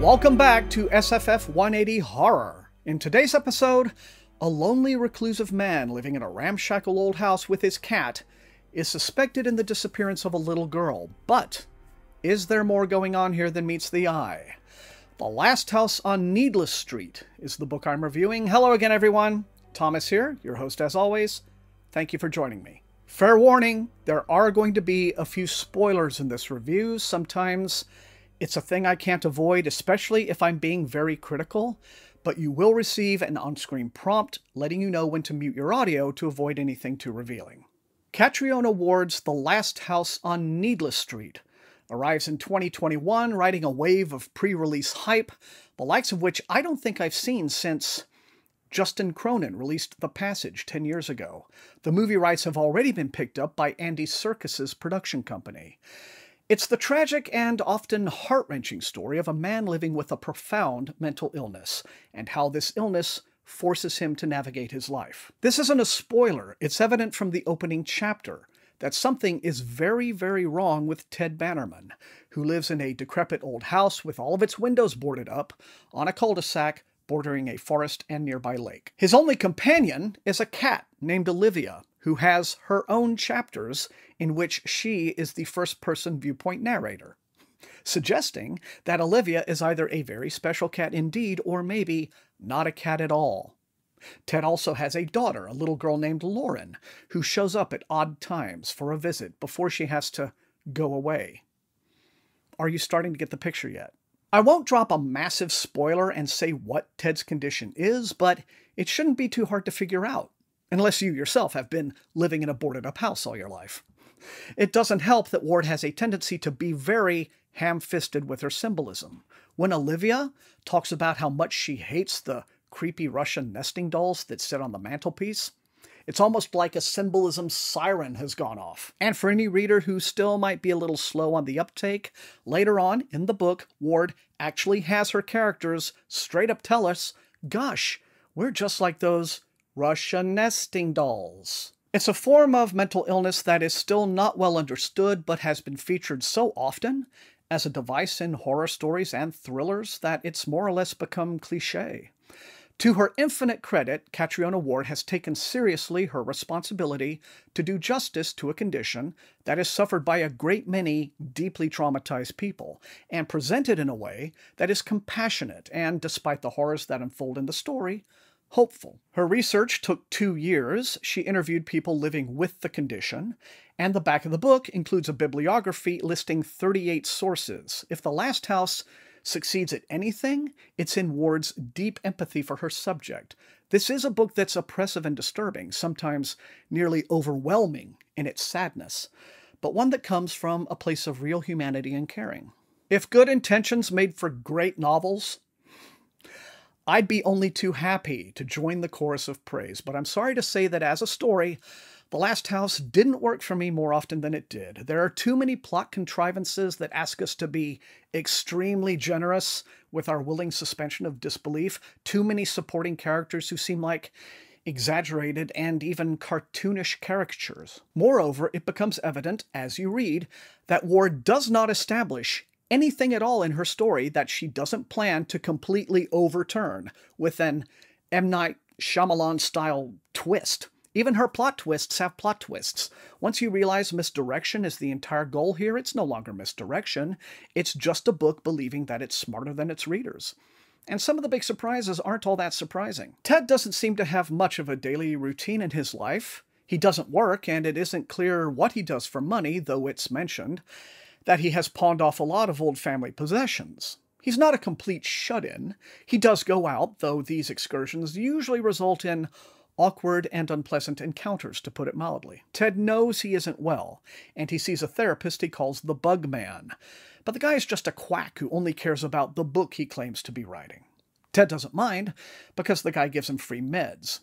Welcome back to SFF 180 Horror. In today's episode, a lonely reclusive man living in a ramshackle old house with his cat is suspected in the disappearance of a little girl. But is there more going on here than meets the eye? The Last House on Needless Street is the book I'm reviewing. Hello again, everyone. Thomas here, your host as always. Thank you for joining me. Fair warning, there are going to be a few spoilers in this review. Sometimes it's a thing I can't avoid, especially if I'm being very critical, but you will receive an on-screen prompt letting you know when to mute your audio to avoid anything too revealing. Catriona Ward's The Last House on Needless Street arrives in 2021, riding a wave of pre-release hype, the likes of which I don't think I've seen since Justin Cronin released The Passage 10 years ago. The movie rights have already been picked up by Andy Serkis's production company. It's the tragic and often heart wrenching story of a man living with a profound mental illness and how this illness forces him to navigate his life. This isn't a spoiler, it's evident from the opening chapter that something is very, very wrong with Ted Bannerman, who lives in a decrepit old house with all of its windows boarded up on a cul de sac bordering a forest and nearby lake. His only companion is a cat named Olivia, who has her own chapters in which she is the first person viewpoint narrator, suggesting that Olivia is either a very special cat indeed or maybe not a cat at all. Ted also has a daughter, a little girl named Lauren, who shows up at odd times for a visit before she has to go away. Are you starting to get the picture yet? I won't drop a massive spoiler and say what Ted's condition is, but it shouldn't be too hard to figure out unless you yourself have been living in a boarded up house all your life. It doesn't help that Ward has a tendency to be very ham fisted with her symbolism. When Olivia talks about how much she hates the creepy Russian nesting dolls that sit on the mantelpiece, it's almost like a symbolism siren has gone off. And for any reader who still might be a little slow on the uptake, later on in the book, Ward actually has her characters straight up tell us, gosh, we're just like those Russian nesting dolls. It's a form of mental illness that is still not well understood, but has been featured so often as a device in horror stories and thrillers that it's more or less become cliche. To her infinite credit, Catriona Ward has taken seriously her responsibility to do justice to a condition that is suffered by a great many deeply traumatized people, and presented in a way that is compassionate and, despite the horrors that unfold in the story, hopeful. Her research took two years. She interviewed people living with the condition, and the back of the book includes a bibliography listing 38 sources. If The Last House succeeds at anything, it's in Ward's deep empathy for her subject. This is a book that's oppressive and disturbing, sometimes nearly overwhelming in its sadness, but one that comes from a place of real humanity and caring. If good intentions made for great novels, I'd be only too happy to join the chorus of praise, but I'm sorry to say that as a story, The Last House didn't work for me more often than it did. There are too many plot contrivances that ask us to be extremely generous with our willing suspension of disbelief, too many supporting characters who seem like exaggerated and even cartoonish caricatures. Moreover, it becomes evident as you read that Ward does not establish anything at all in her story that she doesn't plan to completely overturn with an M. Night Shyamalan style twist. Even her plot twists have plot twists. Once you realize misdirection is the entire goal here, it's no longer misdirection. It's just a book believing that it's smarter than its readers. And some of the big surprises aren't all that surprising. Ted doesn't seem to have much of a daily routine in his life. He doesn't work, and it isn't clear what he does for money, though it's mentioned that he has pawned off a lot of old family possessions. He's not a complete shut in. He does go out, though these excursions usually result in awkward and unpleasant encounters, to put it mildly. Ted knows he isn't well, and he sees a therapist he calls the Bug Man. But the guy is just a quack who only cares about the book he claims to be writing. Ted doesn't mind, because the guy gives him free meds.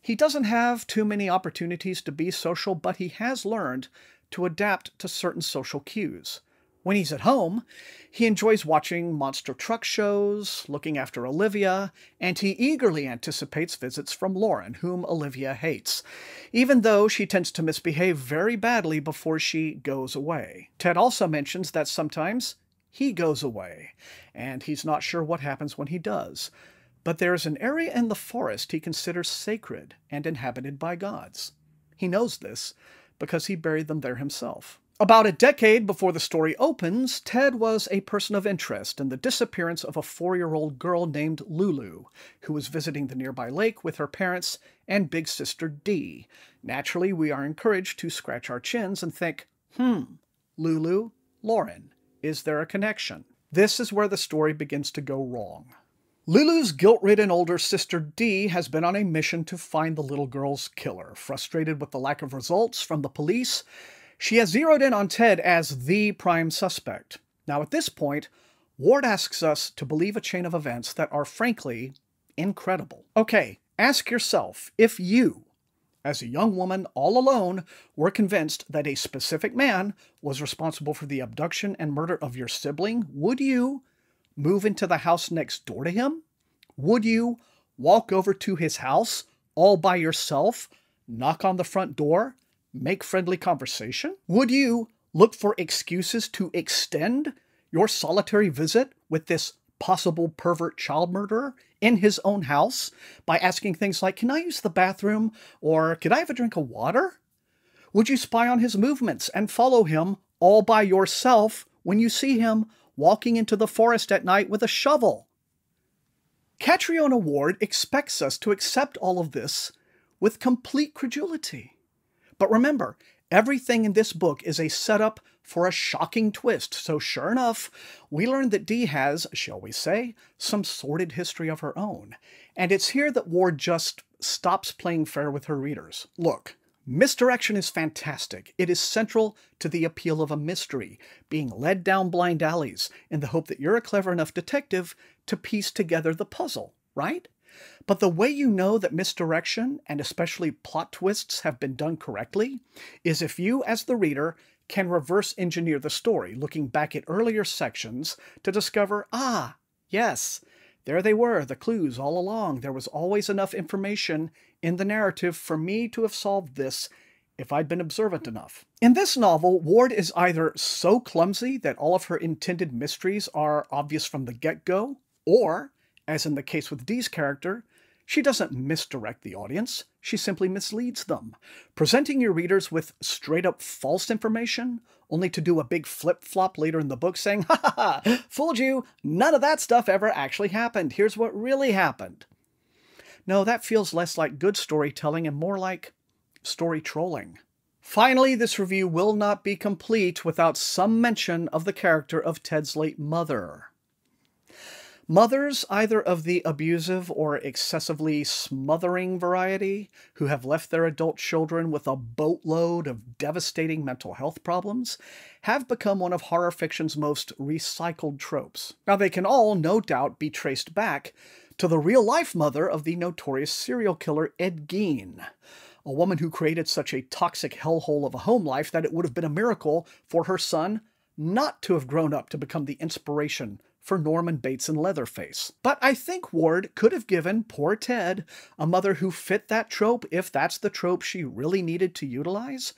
He doesn't have too many opportunities to be social, but he has learned to adapt to certain social cues. When he's at home, he enjoys watching monster truck shows, looking after Olivia, and he eagerly anticipates visits from Lauren, whom Olivia hates, even though she tends to misbehave very badly before she goes away. Ted also mentions that sometimes he goes away, and he's not sure what happens when he does. But there's an area in the forest he considers sacred and inhabited by gods. He knows this because he buried them there himself. About a decade before the story opens, Ted was a person of interest in the disappearance of a four year old girl named Lulu, who was visiting the nearby lake with her parents and big sister Dee. Naturally, we are encouraged to scratch our chins and think, hmm, Lulu, Lauren, is there a connection? This is where the story begins to go wrong. Lulu's guilt ridden older sister Dee has been on a mission to find the little girl's killer. Frustrated with the lack of results from the police, she has zeroed in on Ted as the prime suspect. Now, at this point, Ward asks us to believe a chain of events that are frankly incredible. Okay, ask yourself if you, as a young woman all alone, were convinced that a specific man was responsible for the abduction and murder of your sibling, would you move into the house next door to him? Would you walk over to his house all by yourself, knock on the front door, make friendly conversation? Would you look for excuses to extend your solitary visit with this possible pervert child murderer in his own house by asking things like, Can I use the bathroom? or Could I have a drink of water? Would you spy on his movements and follow him all by yourself when you see him walking into the forest at night with a shovel? Catriona Ward expects us to accept all of this with complete credulity. But remember, everything in this book is a setup for a shocking twist. So, sure enough, we learn that Dee has, shall we say, some sordid history of her own. And it's here that Ward just stops playing fair with her readers. Look, misdirection is fantastic. It is central to the appeal of a mystery, being led down blind alleys in the hope that you're a clever enough detective to piece together the puzzle, right? But the way you know that misdirection and especially plot twists have been done correctly is if you, as the reader, can reverse engineer the story, looking back at earlier sections to discover, ah, yes, there they were, the clues all along. There was always enough information in the narrative for me to have solved this if I'd been observant enough. In this novel, Ward is either so clumsy that all of her intended mysteries are obvious from the get go, or as in the case with Dee's character, she doesn't misdirect the audience, she simply misleads them, presenting your readers with straight up false information, only to do a big flip flop later in the book saying, ha ha ha, fooled you, none of that stuff ever actually happened, here's what really happened. No, that feels less like good storytelling and more like story trolling. Finally, this review will not be complete without some mention of the character of Ted's late mother. Mothers, either of the abusive or excessively smothering variety, who have left their adult children with a boatload of devastating mental health problems, have become one of horror fiction's most recycled tropes. Now, they can all, no doubt, be traced back to the real life mother of the notorious serial killer Ed Gein, a woman who created such a toxic hellhole of a home life that it would have been a miracle for her son not to have grown up to become the inspiration for Norman Bates and Leatherface. But I think Ward could have given poor Ted a mother who fit that trope if that's the trope she really needed to utilize,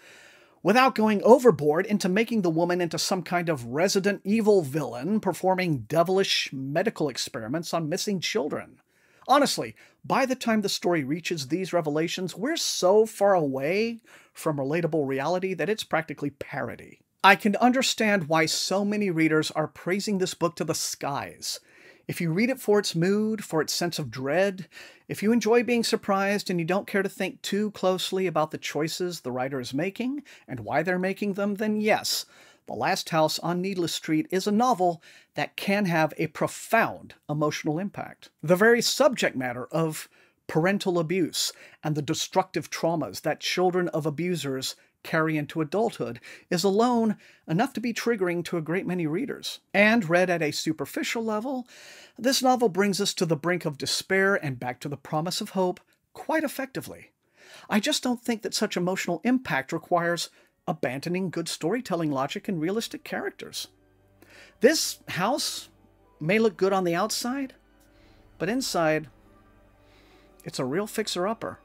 without going overboard into making the woman into some kind of resident evil villain performing devilish medical experiments on missing children. Honestly, by the time the story reaches these revelations, we're so far away from relatable reality that it's practically parody. I can understand why so many readers are praising this book to the skies. If you read it for its mood, for its sense of dread, if you enjoy being surprised and you don't care to think too closely about the choices the writer is making and why they're making them, then yes, The Last House on Needless Street is a novel that can have a profound emotional impact. The very subject matter of parental abuse and the destructive traumas that children of abusers carry into adulthood is alone enough to be triggering to a great many readers. And read at a superficial level, this novel brings us to the brink of despair and back to the promise of hope quite effectively. I just don't think that such emotional impact requires abandoning good storytelling logic and realistic characters. This house may look good on the outside, but inside, it's a real fixer upper.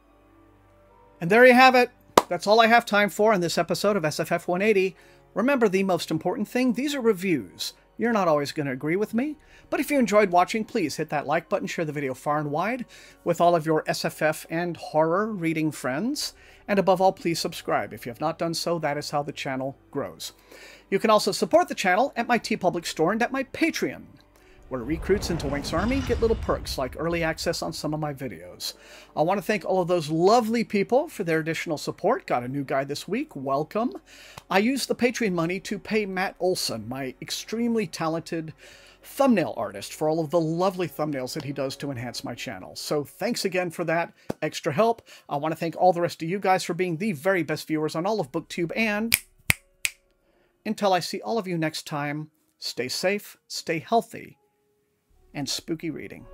And there you have it. That's all I have time for in this episode of SFF 180. Remember the most important thing these are reviews, You're not always going to agree with me, but if you enjoyed watching, please hit that like button, share the video far and wide with all of your SFF and horror reading friends, and above all, please subscribe. If you have not done so, that is how the channel grows. You can also support the channel at my TeePublic store and at my Patreon, where recruits into Wink's Army get little perks like early access on some of my videos. I want to thank all of those lovely people for their additional support. Got a new guy this week. Welcome. I used the Patreon money to pay Matt Olson, my extremely talented thumbnail artist, for all of the lovely thumbnails that he does to enhance my channel. So thanks again for that extra help. I want to thank all the rest of you guys for being the very best viewers on all of BookTube, and until I see all of you next time, stay safe, stay healthy, and spooky reading.